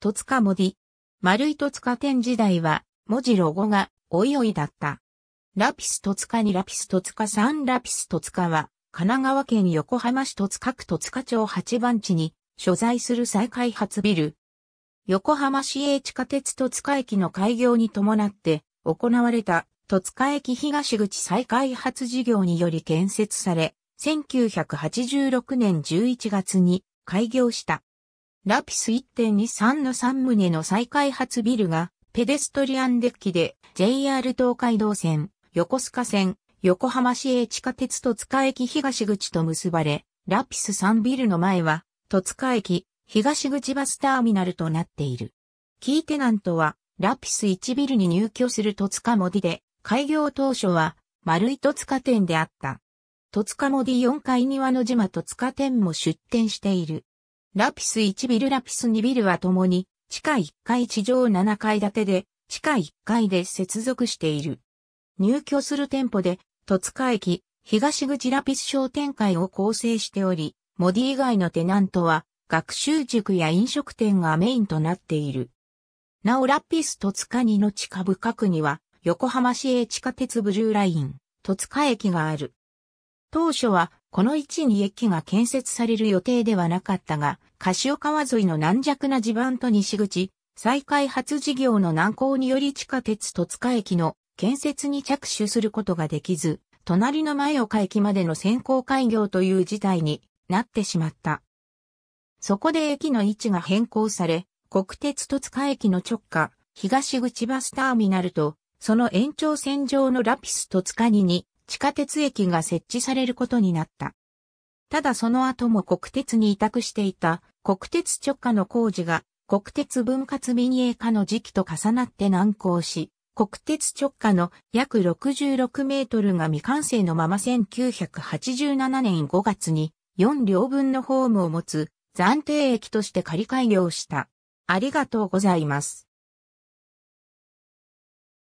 戸塚文字。丸い戸塚店時代は、文字ロゴが、おいおいだった。ラピス戸塚にラピス戸塚3ラピス戸塚は、神奈川県横浜市戸塚区戸塚町8番地に、所在する再開発ビル。横浜市営地下鉄戸塚駅の開業に伴って行われた戸塚駅東口再開発事業により建設され、1986年11月に開業した。ラピス1.23の3棟の再開発ビルがペデストリアンデッキで JR 東海道線、横須賀線、横浜市営地下鉄戸塚駅東口と結ばれ、ラピス3ビルの前は戸塚駅東口バスターミナルとなっている。キーテナントはラピス1ビルに入居する戸塚モディで、開業当初は丸い戸塚店であった。戸塚モディ4階庭の島戸塚店も出店している。ラピス1ビルラピス2ビルは共に地下1階地上7階建てで地下1階で接続している。入居する店舗で戸塚駅東口ラピス商店会を構成しており、モディ以外のテナントは学習塾や飲食店がメインとなっている。なおラピス戸塚2の地下深くには、横浜市営地下鉄ブルーライン、戸塚駅がある。当初は、この位置に駅が建設される予定ではなかったが、柏川沿いの軟弱な地盤と西口、再開発事業の難航により地下鉄戸塚駅の建設に着手することができず、隣の前岡駅までの先行開業という事態になってしまった。そこで駅の位置が変更され、国鉄戸塚駅の直下、東口バスターミナルと、その延長線上のラピス戸塚にに地下鉄駅が設置されることになった。ただその後も国鉄に委託していた国鉄直下の工事が国鉄分割民営化の時期と重なって難航し、国鉄直下の約66メートルが未完成のまま1987年5月に4両分のホームを持つ暫定駅として仮開業した。ありがとうございます。